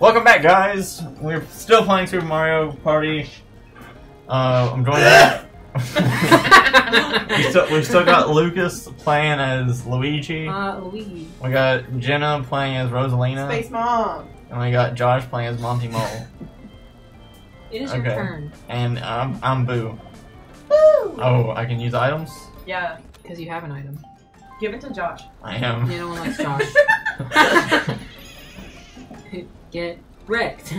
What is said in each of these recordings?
Welcome back, guys. We're still playing Super Mario Party. Uh, I'm joined. we still we still got Lucas playing as Luigi. Uh, Luigi. We got Jenna playing as Rosalina, Space Mom. and we got Josh playing as Monty Mole. It is your Okay. turn And I'm I'm Boo. Woo! Oh, I can use items. Yeah. because you have an item. Give it to Josh. I am. You know one likes Josh. Get wrecked.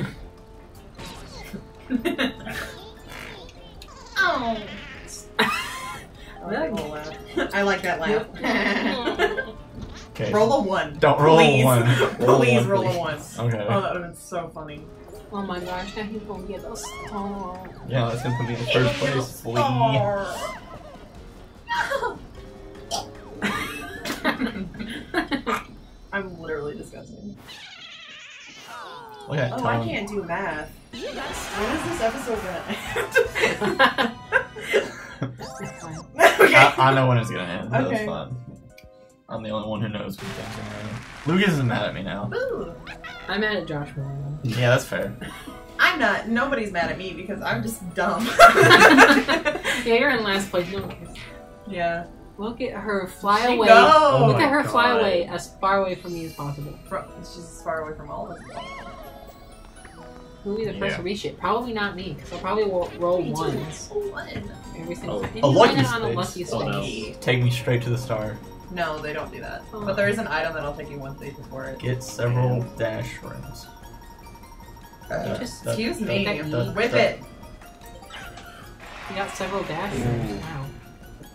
oh. I like roll. I like that laugh. Okay. roll a one. Don't roll a one. Roll a Please one, roll please. a one. Okay. Oh, that would have been so funny. oh my gosh, now he's gonna get a star. Yeah, that's gonna be the first place. Flea. I'm literally disgusting. Look at Oh, I Tom. can't do math. When is this episode gonna end? Okay. I, I know when it's gonna end. That's Okay. fun. I'm the only one who knows when things are gonna. Lucas is mad at me now. Ooh. I'm mad at Josh more. though. Yeah, that's fair. I'm not. Nobody's mad at me because I'm just dumb. Yeah, you're in last place. No one cares. yeah. Look at her fly She away. go. Oh Look my at her fly away as far away from me as possible. Fro- She's as far away from all of us. Who'll be the first Yeah. to reach it? Probably not me, because I'll probably will roll ones One. every single Oh. time. A lucky landed on a lucky space. Oh, no. Take me straight to the star. No, they don't do that. Oh. But there is an item that'll take you one stage before it. Get several dash rings. Uh, just Da- Excuse da- me. da- Whip da- it. You got several dash. Ooh. Wow.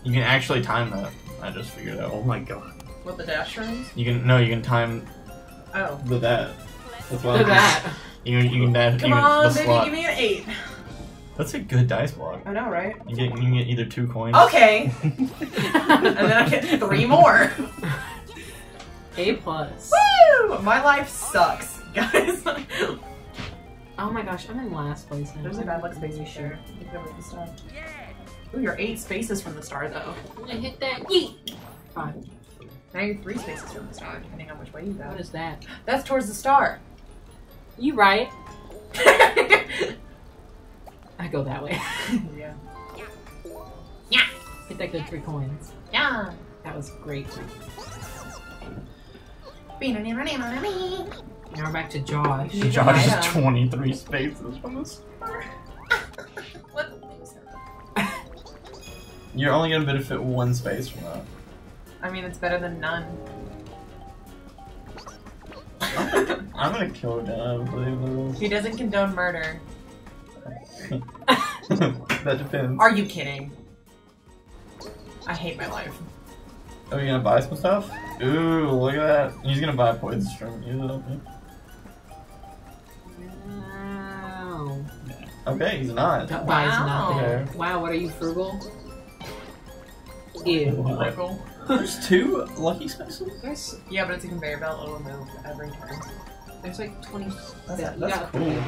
You can actually time that. I just figured out. Oh my god. With the dash rooms? You can no, you can time Oh. the that. That's Look that. You can, you can dash. Come you can, on, the baby, slot. give me an eight. That's a good dice block. I know, right? You get you can get either two coins. Okay. and then I get three more. A plus. Woo! My life sucks, guys. Oh my gosh, I'm in last place now. There's a bad luck space really right there. You can go with the star. Ooh, you're eight spaces from the star, though. I hit that. Yeet. Five. Now you're three spaces from the star, depending on which way you go. What is that? That's towards the star. You right. I go that way. yeah. Yeah. Hit that good three coins. Yeah. That was great. Now we're back to Josh. Josh is item. 23 spaces from the star. You're only gonna benefit one space from that. I mean, it's better than none. I'm gonna kill Dan, I believe He doesn't condone murder. this. that depends. Are you kidding? I hate my life. Are you gonna buy some stuff? Ooh, look at that. He's gonna buy a poison string. Use it up Wow. Okay, he's not. That buys Wow. nothing. Wow, what are you frugal? Ew. Michael. There's two lucky spaces? There's Yeah, but it's a conveyor belt. It'll move every turn. There's like twenty. That's, you that's got- cool.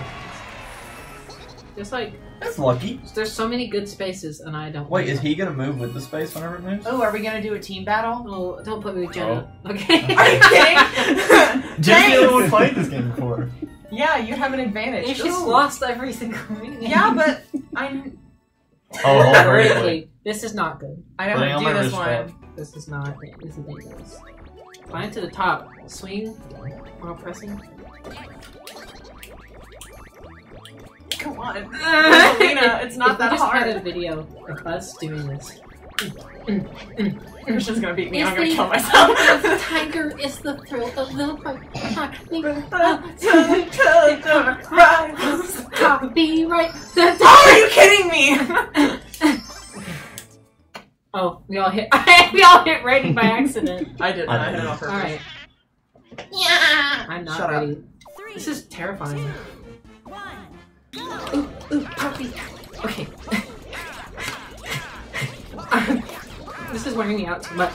There's like That's lucky. there's so many good spaces and I don't. Wait, is he gonna move with the space whenever it moves? Oh, are we gonna do a team battle? Oh, don't put me with Jenna. Oh. Okay. Are you kidding? Just the other one Thanks. this game before. Yeah, you have an advantage. And she's Ooh. lost every single meeting. Yeah, but I'm. Oh, hold on, wait, wait. Wait, this is not good. I know Putting how to do this wristband. one. This is not. This is dangerous. Climb to the top. Swing while pressing. Come on, Selena, it's not If we that just had a video of us doing this. Christian's gonna beat me. It's I'm gonna the- kill myself. the tiger is the thrill of the Rise. Copyright. Oh, are you kidding me? Oh, we all hit. we all hit ready by accident. I did. I I hit it on All purpose. right, Yeah. I'm not Shut up. Ready. This is terrifying. Ooh, ooh, puppy. Okay. this is wearing me out too much.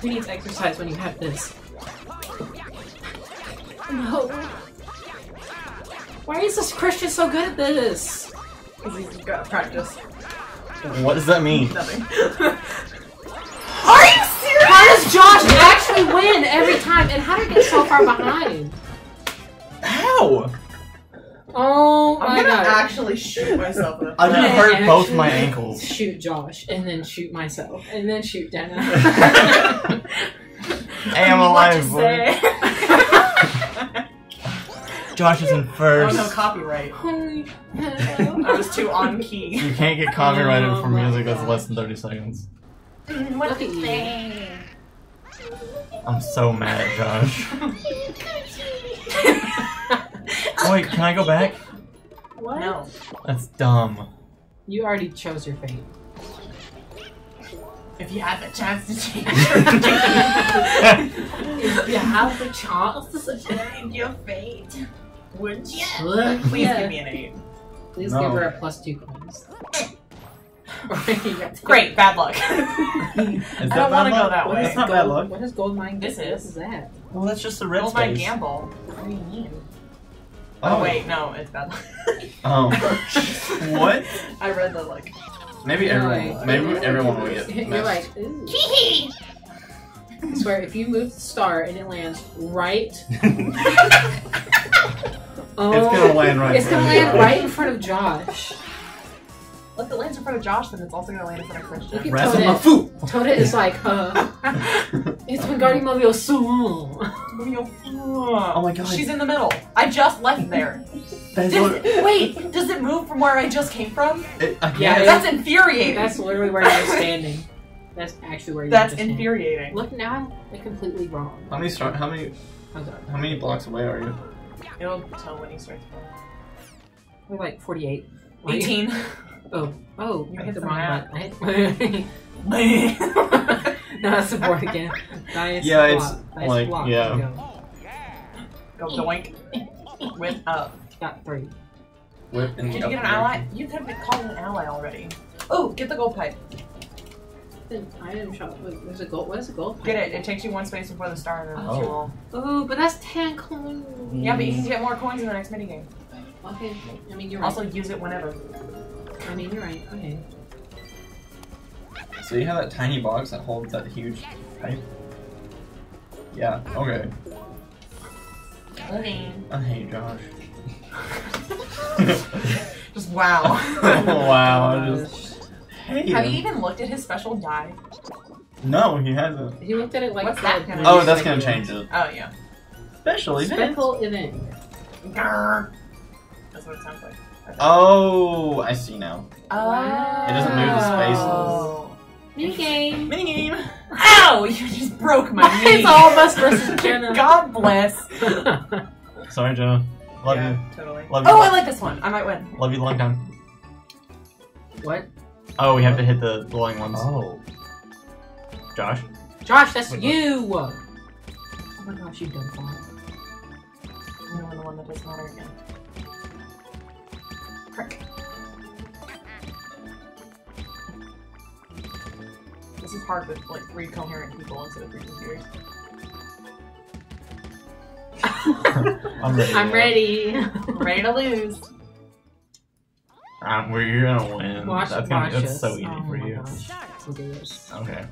Who needs exercise when you have this? No. Why is this Christian so good at this? Because he's got practice. What does that mean? Nothing. Are you serious? How does Josh actually win every time? And how did he get so far behind? How? No! Oh I'm my gonna god. actually shoot myself in the I just Yeah, hurt both actually, my ankles. Shoot Josh, and then shoot myself, and then shoot Dana. Hey, I'm What alive. you boy. say? Josh is in oh first. no, copyright. Holy I was too on key. You can't get copyrighted Oh for my music that's God. less than 30 seconds. What Look at you. say? I'm so mad at Josh. Wait, can I go back? What? No. That's dumb. You already chose your fate. If you had the chance to change If you have the chance to change your fate, would you? Please yeah. give me an eight. Please No. give her a plus two coins. You got to- Great, bad luck. I don't want to go that What way. is That's not bad gold- luck. What is gold mine? This What is. is that? Well, that's just the red Roll my space. gamble. What do you mean? Oh, oh wait, no, it's bad luck. Oh. what? I read the like. Maybe You're everyone. like- maybe everyone will get. You're messed. like, ooh. Hee I swear, if you move the star and it lands right, oh, It's gonna land right. it's gonna land right in front of Josh. If it lands in front of Josh, then it's also gonna land in front of Look Christian. at Rest of Toadette. my foot. Toadette is like, uh, it's Wingardium Leviosa. oh my God. She's in the middle. I just left there. That's Did- what. wait, does it move from where I just came from? It, I Yeah, guess. That's infuriating. That's literally where you're standing. That's actually where you're That's standing. infuriating. Look, now I'm like, completely wrong. How many start? How many? How many blocks away are you? It'll tell when he starts. We're like 48. 18. Oh, oh, You hit hit the the wrong map. button. I hit- no, that's the board again. Dice Yeah, it's block. Dice like- block. yeah. Go. Go doink. Whip up. Got three. Whip in Did you get an ally? direction. You could have been called an ally already. Oh, get the gold pipe. Then item shop. Wait, there's a gold. What is a gold? Pipe? Get it. It takes you one space before the star and then Oh. you roll. Oh, but that's ten coins. Yeah, but you can get more coins in the next minigame. Okay. I mean, you're right. Also, use it whenever. I mean, you're right. Okay. So you have that tiny box that holds that huge pipe? Yeah, okay. Okay. I hate Josh. Just wow. wow, I just hate Have you even looked at his special die? No, he hasn't. He looked at it like. What's that a gonna Oh, that's gonna change it. Oh yeah. Special event. Special event. Grrr. That's what it sounds like. Okay. Oh, I see now. Oh. It doesn't move the spaces. Mini game. Minigame. Ow! You just broke my knee. it's all of us versus Jenna. God bless. Sorry, Jenna. Love yeah, you. Totally. Love oh, you. Oh, I like this one. I might win. Love you long time. what? Oh, we have to hit the glowing ones. Oh. Josh. Josh, that's Wait, what? you. Oh my gosh, you've done fine. I'm doing the one that doesn't matter again. Frick. This is hard with like three coherent people instead of three computers. I'm ready. I'm ready. I'm ready to lose. Um, we're, you're gonna win. Watch, that's gonna, watch that's so easy oh for my you. Gosh. Look at this. Okay.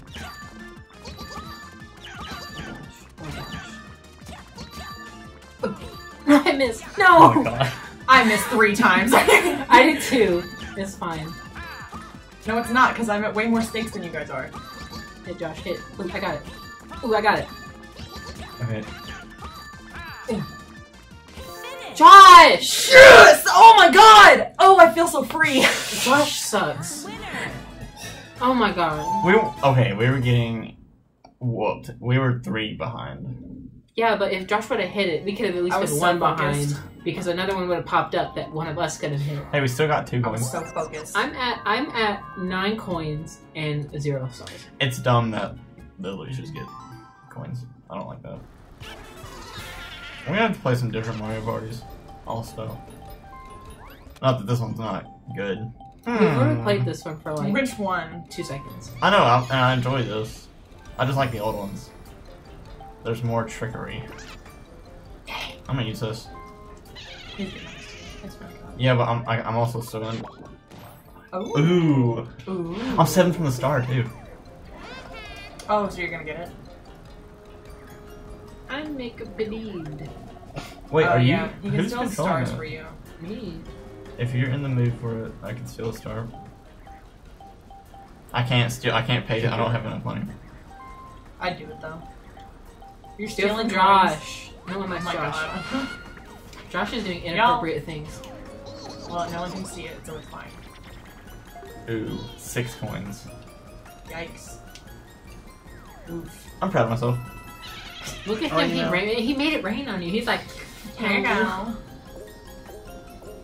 Oh gosh. I missed. Oh my No! god. I missed three times. I did two. It's fine. no, it's not because I'm at way more stakes than you guys are. Hit Josh, hit. Ooh, I got it. Ooh, I got it. Okay. Josh! Yes! Oh my god! Oh, I feel so free. Josh sucks. Oh my god. We okay. We were getting whooped. We were three behind. Yeah, but if Josh would have hit it, we could have at least been one focused. behind because another one would have popped up that one of us could have hit. Hey, we still got two I was coins. so focused. I'm at I'm at nine coins and zero stars. It's dumb that the losers get coins. I don't like that. We're gonna have to play some different Mario parties. Also. Not that this one's not good. We've already Hmm. played this one for like Which one? two seconds. I know, I, and I enjoy this. I just like the old ones. There's more trickery. I'm gonna use this. Yeah, but I'm I, I'm also still gonna. Oh. Ooh, Ooh. I'm seven from the start too. Oh, so you're gonna get it? I make a believe. Wait, Oh, are you? yeah. He can who's steal stars it? for you. Me. If you're in the mood for it, I can steal a star. I can't steal. I can't pay it. I don't have enough money. I'd do it though. You're Steal stealing. Josh. No one Oh likes my Josh. god. Josh is doing inappropriate things. well, no one can see it, so it's fine. Ooh, six coins. Yikes. Oof. I'm proud of myself. Look at Oh, him. He, know. ra- he made it rain on you. He's like, Here you go.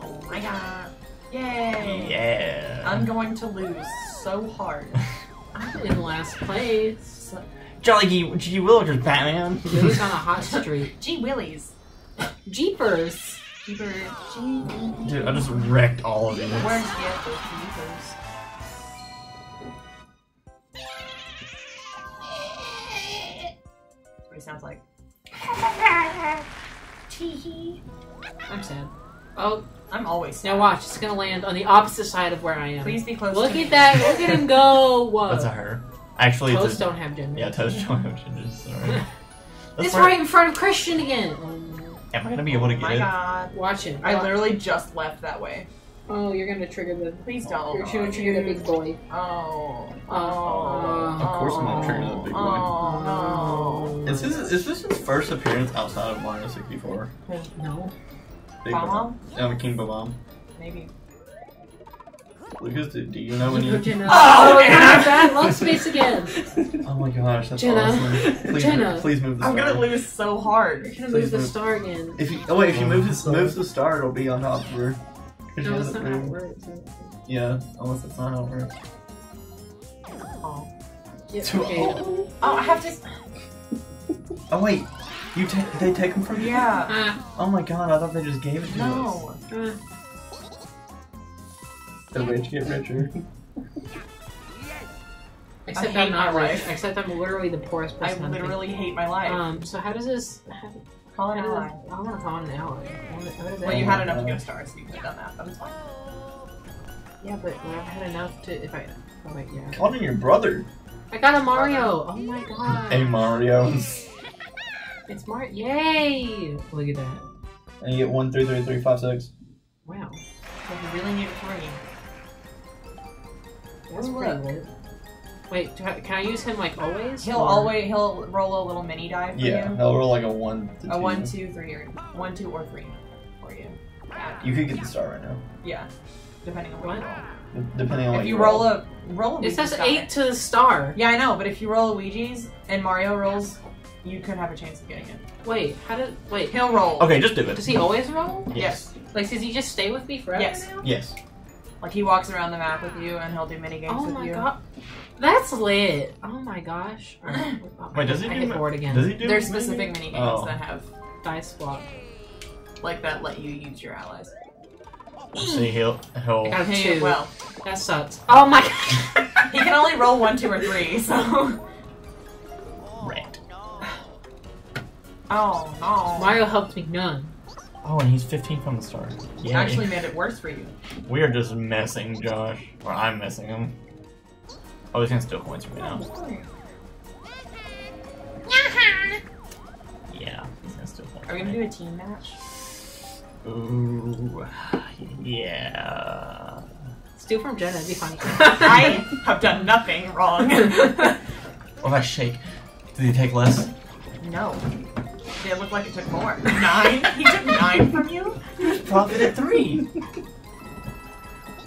Oh my god. Yay. Yeah. I'm going to lose so hard. I'm in last place. Jolly G, G Willikers, Batman. Lily's on a hot streak. Gee willies. Jeepers. Jeepers. Gee. Dude, I just wrecked all of it. Where'd you get those jeepers? That's what he sounds like. Teehee. I'm sad. Oh, I'm always now watch. It's gonna land on the opposite side of where I am. Please be close Look to at me. that. Look at him go. Whoa. That's a her. Actually, Toads it's a, don't have gender. yeah, toast don't have gingers. Sorry. That's It's where- right in front of Christian again. Am I gonna be able to Oh get my it? god. Watch it. I literally just left that way. Oh, you're gonna trigger the. Please don't. You're gonna trigger the big boy. Oh. Oh. Oh. Of course I'm gonna trigger the big boy. Oh, no. Is this is this his first appearance outside of Mario 64? No. Big Bomb? Um, King Bob-omb. Maybe. Lucas, do, do you know when Go, you? Jenna. Oh, Oh, yeah. bad love space again. Oh my gosh, that's Jenna. awesome. Please, Jenna. Move, please move the I'm star. gonna lose so hard. You're gonna Please move the move. star again. If you, oh wait, if you move this, Oh, moves the star, it'll be on top of her. 'Cause she No, that's hasn't not how it works. Yeah, unless that's not how it works. Oh. Yeah, okay. Oh, I have to. Oh wait, you take they take them from you? Yeah. Ah, Oh my god, I thought they just gave it to No. us. The rich get richer. Except I'm not my rich. life. Except I'm literally the poorest I person. on the literally hate my life. Um. So how does this? How, Call how an does ally. this- I want to call an ally. I wanna- what is Well, that? you had enough to get a star, so you could have done that. That was fine. Yeah, but I've had enough to. If I. Oh wait, yeah. Calling your brother. I got a Mario. Oh my god. Hey Mario. It's Mario. Yay! Look at that. and you get one, three, three, three, five, six. Wow. So you really need three. That's pretty look. Wait, do I, can I use him like always? He'll or- always he'll roll a little mini die for Yeah, you. he'll roll like a one. To A two. one, two, three, or one, two, or three for you. Yeah, You could get the star right now, yeah. Depending on what, What? you roll. depending on what If you roll a roll a It says die. eight to the star. Yeah, I know, but if you roll a Ouija's and Mario rolls, you could have a chance of getting it. Wait, how did? Wait, He'll roll. Okay, just do it. does he always roll? Yes. Like, does he just stay with me forever Yes. now? Yes. Like he walks around the map with you, and he'll do mini games Oh with my you. god, that's lit. Oh my gosh. Oh, Wait, does he I do hit board again. Does he do? There's mini specific mini games Oh. that have dice swap? like that let you use your allies. See, he'll he'll. I got two. well, That sucks. Oh my god. he can only roll one, two, or three. So. Right. Oh no. Mario helped me none. Oh, and he's 15 from the start. Yeah. actually made it worse for you. we are just messing Josh, or I'm messing him. Oh, he's gonna steal coins from me now. Oh, yeah, he's gonna steal coins. Are we gonna me. do a team match? Ooh, yeah. Steal from Jenna, it'd be funny. I have done nothing wrong. What if I shake? Did he take less? no. It looked like it took more. Nine? He took nine from you? Profit at three.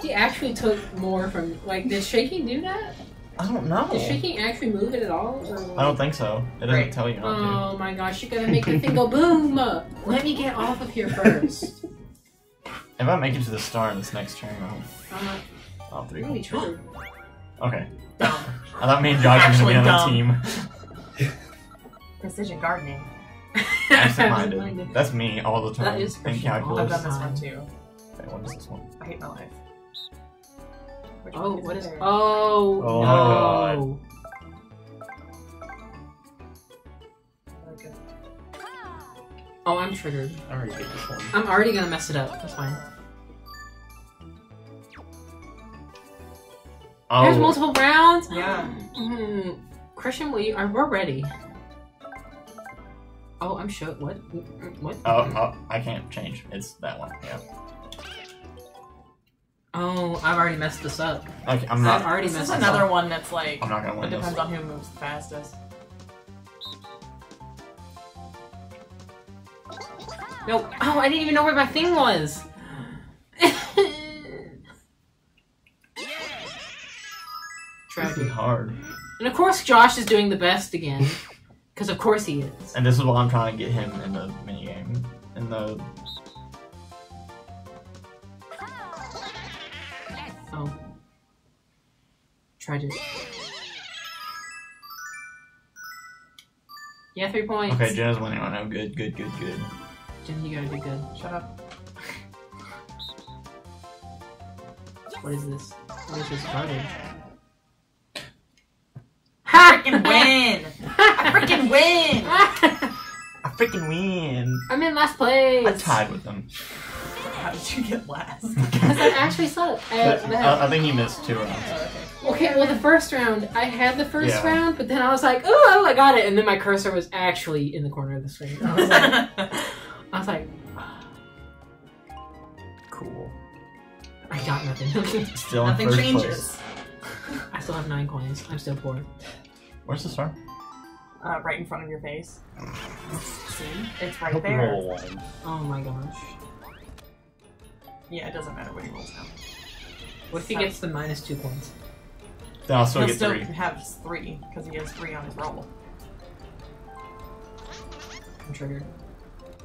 he actually took more from. Like, did shaking do that? I don't know. Did shaking actually move it at all? Or... I don't think so. It doesn't Right. tell you not to. Oh my gosh, you're gonna make the thing go boom! Let me get off of here first. If I make it to the star in this next turn, I'll, Uh, I'll three. really triggered. Okay. Dumb. I thought me and Josh were gonna be on dumb. the team. Precision gardening. Absent-minded. That's me all the time. That is in Christian all I've calculus. done this one too. Okay, what is this one? I hate my life. Which Oh, one what is? there? Oh, Oh no! my God. Like a- Oh, I'm triggered. I already hate this one. I'm already gonna mess it up. That's fine. Oh, There's multiple rounds. Yeah. Mm, Christian, we are we're ready. Oh, I'm sure. What? What? Oh, oh, I can't change. It's that one. Yeah. Oh, I've already messed this up. Okay, I'm not. I've not. already This messed is this another up. one that's like. I'm not gonna It win this. depends on who moves the fastest. No. Oh, I didn't even know where my thing was. This is Tragic. hard. And of course, Josh is doing the best again. Because of course he is. And this is why I'm trying to get him in the minigame. In the. Oh. Try to. Yeah, three points. Okay, Jenna's winning right now. Good, good, good, good. Jen, you gotta do good. Shut up. What is this? What is this garbage? Ha! Freaking win! I freaking win! I freaking win! I'm in last place. I tied with them. How did you get last? Because I actually suck. I, But, uh, I think you missed two rounds. Oh, okay, well, the first round, I had the first Yeah. round, but then I was like, oh, oh, I got it. And then my cursor was actually in the corner of the screen. I was like. I was like, Cool. I got nothing. Still in Nothing first changes. place. I still have nine coins. I'm still poor. Where's the star? Uh, right in front of your face. See? It's right there. Oh my gosh. Yeah, it doesn't matter what he rolls now. What if he gets the minus two points? Then I'll still He'll get still three. have three, because he has three on his roll. I'm triggered.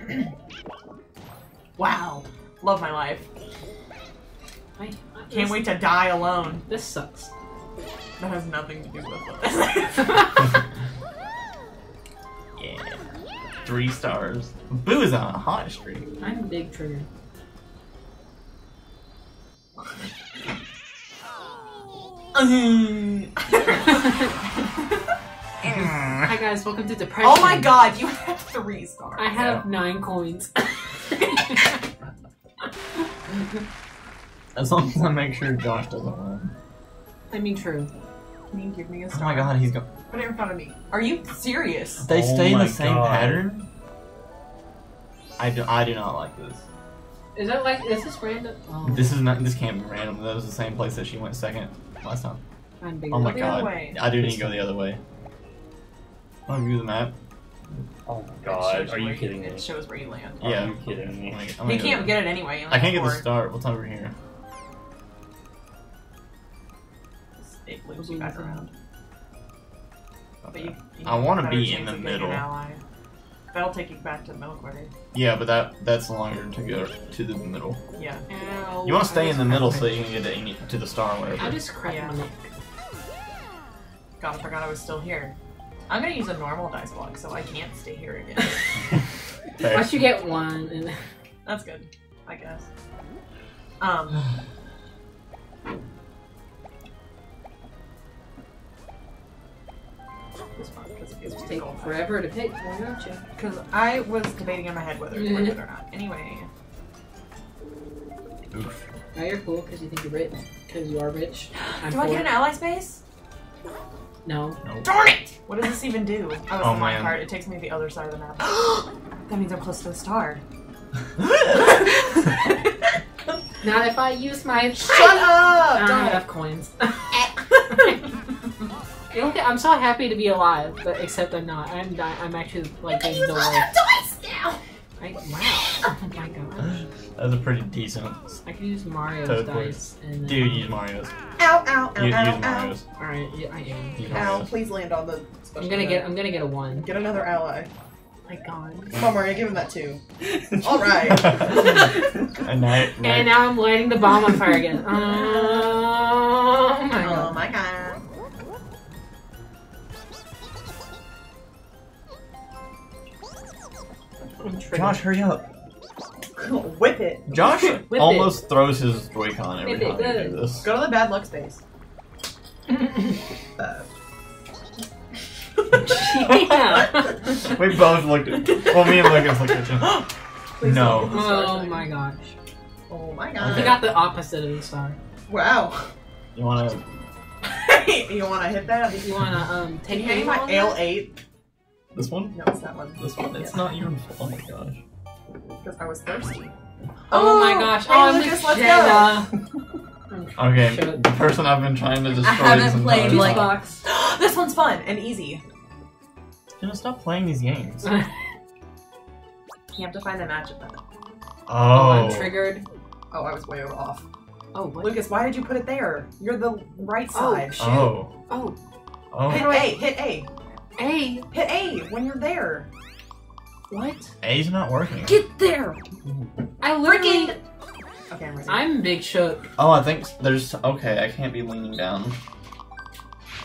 Wow. Love my life. I, Can't wait to die alone. This sucks. That has nothing to do with this. Yeah. Three stars. Boo is on a hot streak. I'm a big trigger. Hi guys, welcome to depression. oh my god, you have three stars. I have nine coins. As long as I make sure Josh doesn't win. I mean, true. Can you give me a oh star. Oh star? my god, he's going. got. Put it in front of me. Are you serious? They Oh stay in my the same God. pattern? I do, I do not like this. Is that like is this random? Oh, This is not. This can't be random. That was the same place that she went second last time. I'm big. Oh my the other god. way. I do need to go the other way. i Want to view the map? Oh my It god, shows are you where kidding me? It shows where you land. Are Yeah. you kidding I'm me? gonna- I'm gonna go can't there. get it anyway. You I can't have get the four. start. What's over here? It loops you back around. But you, you I wanna be in the of getting an middle. That'll take you back to the middle quarter. Yeah, but that that's longer to go to the middle. Yeah. Ow. You want to stay in the middle so you can get to, any- to the star or I just cracked Yeah. my neck. God, I forgot I was still here. I'm gonna use a normal dice block, so I can't stay here again. Okay. Once you get one, and That's good, I guess. Um. one, it gives it's taking forever to pick. Why not you? Because I was debating in my head whether to put it or not. Anyway, Oof. Now you're cool because you think you're rich. Because you are rich. I'm do I get an ally space? No. Nope. Darn it! What does this even do? Oh, it's Oh, the my man. card. It takes me to the other side of the map. that means I'm close to the star. Not if I use my. Shut up! I don't have enough coins. You don't get- I'm so happy to be alive, but except I'm not. I'm di- I'm actually like getting the way. dice now! I, wow. Oh my gosh. That's a pretty decent. I could use Mario's Toad dice and then, Dude, use Mario's. Ow, ow, ow, Use, ow, use ow. Mario's. All right, yeah, I am. Use Ow, Mario's. please land on the special I'm gonna get. I'm gonna get a one. Get another ally. my god. Come on, Mario, give him that too. All right. and now, now, And now I'm lighting the bomb on fire again. Oh my I'm. Josh, hurry up. Whip it. Josh Whip it. almost throws his Joy-Con every Whip it, time we good. do this. Go to the bad luck space. yeah. We both looked at. Well, me and Lucas looked at you. Please No. don't get the star Oh my gosh. Oh my I god. got the opposite of the star. Wow. You want to? you wanna hit that? You wanna um Can take you hand me my L that? eight? This one? No, it's that one. This one? It's Yeah. not even full. Oh my gosh. Because I was thirsty. Oh, my oh, gosh. Hey, Oh, I'm Lucas, let's Jenna. Okay, Shit. the person I've been trying to destroy haven't this played, entire like- box. this one's fun and easy. Jenna, stop playing these games. You have to find the magic button. Oh, oh I'm Oh. triggered. Oh, I was way off. Oh, what? Lucas, why did you put it there? You're the right Oh, side. shoot. Oh. Oh, Oh. Hit A, hit A. hey, Hit A when you're there. what? A's not working. Get there! I literally. Freaking- Okay, I'm ready. I'm big shook. Oh, I think there's. Okay, I can't be leaning down.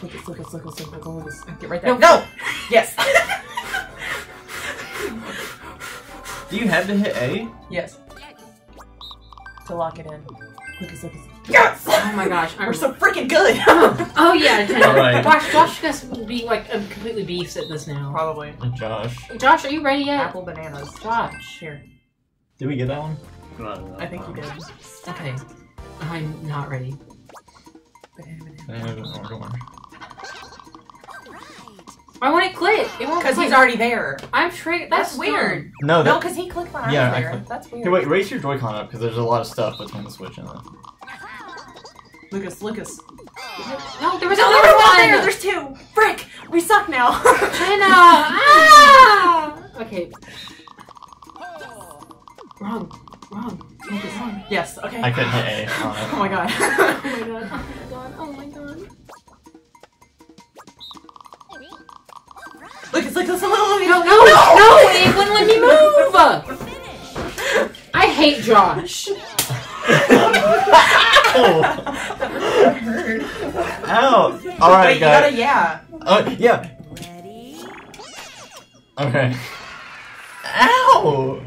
Lucas, Lucas, Lucas, Lucas, Lucas. Get right there. No. No! Yes! Do you have to hit A? yes. To lock it in. Lucas, Lucas. Yes! Oh my gosh, I'm We're so freaking good! Oh yeah, Jenna. Alright. Watch Josh gonna be like a completely beast at this now. Probably. Josh. Josh, are you ready yet? Apple bananas. Josh. Here. Did we get that one? I think you did. Okay. I'm not ready. Banana, banana. I want it click. It won't Because click. he's already there. I'm triggered. That's, That's, weird. No, No, that. because he clicked when I Yeah, was I there. clicked. That's weird. Okay, wait, raise your Joy-Con up because there's a lot of stuff between the Switch and the. Lucas, Lucas. No, there was No, another there was one one. there. There's two. Frick! We suck now. Jenna. Ah! Okay. Wrong. Wrong. Lucas, wrong. yes. Okay. I couldn't hit A on it. Oh my god. Oh my god. Lucas, Lucas, a little. No, no, no! It wouldn't let me move. I hate Josh. oh. Ow! Alright, Wait, you guys. gotta yeah. Oh, yeah. Ready? Okay. Ow!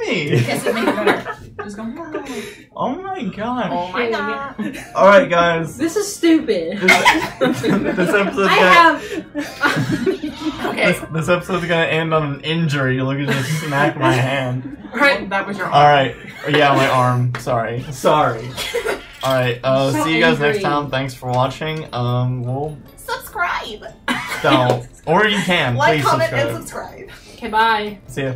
You hit me! Yes, it made it better. Just go. Oh Oh my god. my god. Alright, guys. This is stupid. This, this episode's I gonna, have. Okay. this, this episode's gonna end on an injury. You look at just smack my hand. Right. That was your. Alright. Yeah, my arm. Sorry. Sorry. Alright, uh, So see you guys next time. Thanks for watching. Um, we'll Subscribe. don't. Or you can. Like, Please comment, subscribe. and subscribe. Okay, bye. See ya.